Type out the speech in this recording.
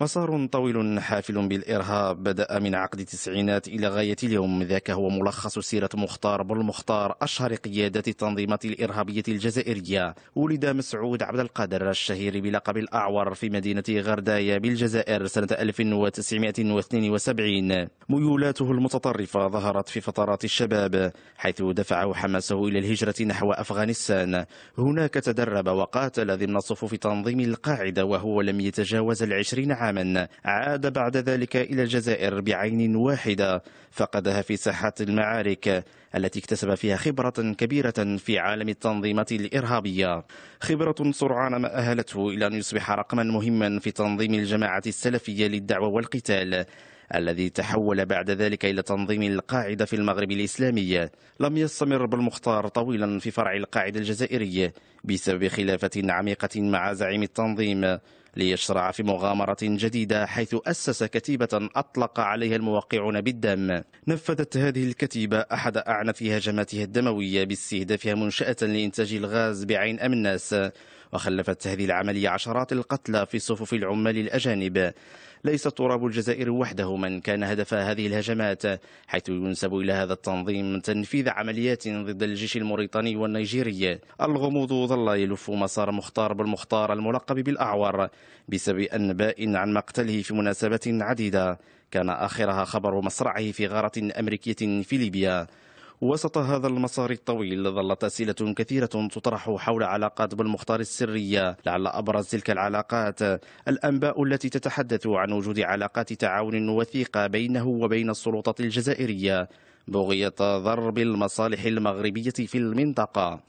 مسار طويل حافل بالإرهاب. بدأ من عقد التسعينات إلى غاية اليوم. ذاك هو ملخص سيرة مختار بولمختار أشهر قيادات التنظيمات الإرهابية الجزائرية. ولد مسعود عبد القادر الشهير بلقب الأعور في مدينة غردايا بالجزائر سنة 1972 ميولاته المتطرفة ظهرت في فترات الشباب حيث دفعه حماسه إلى الهجرة نحو أفغانستان. هناك تدرب وقاتل ضمن صفوف تنظيم القاعدة وهو لم يتجاوز العشرين عام عاما. عاد بعد ذلك إلى الجزائر بعين واحدة فقدها في ساحات المعارك التي اكتسب فيها خبرة كبيرة في عالم التنظيمات الإرهابية. خبرة سرعان ما أهلته إلى أن يصبح رقما مهما في تنظيم الجماعة السلفية للدعوة والقتال. الذي تحول بعد ذلك إلى تنظيم القاعدة في المغرب الإسلامي. لم يستمر بالمختار طويلا في فرع القاعدة الجزائري بسبب خلافة عميقة مع زعيم التنظيم ليشرع في مغامرة جديدة حيث أسس كتيبة أطلق عليها الموقعون بالدم. نفذت هذه الكتيبة أحد أعنف هجماتها الدموية باستهدافها منشأة لإنتاج الغاز بعين أمناس وخلفت هذه العملية عشرات القتلى في صفوف العمال الأجانب. ليس تراب الجزائر وحده من كان هدف هذه الهجمات حيث ينسب إلى هذا التنظيم تنفيذ عمليات ضد الجيش الموريتاني والنيجيري. الغموض ظل يلف مسار مختار بالمختار الملقب بالأعور بسبب أنباء عن مقتله في مناسبات عديدة. كان آخرها خبر مصرعه في غارة أمريكية في ليبيا. وسط هذا المسار الطويل ظلت أسئلة كثيرة تطرح حول علاقات بالمختار السرية لعل أبرز تلك العلاقات الأنباء التي تتحدث عن وجود علاقات تعاون وثيقة بينه وبين السلطات الجزائرية بغية ضرب المصالح المغربية في المنطقة.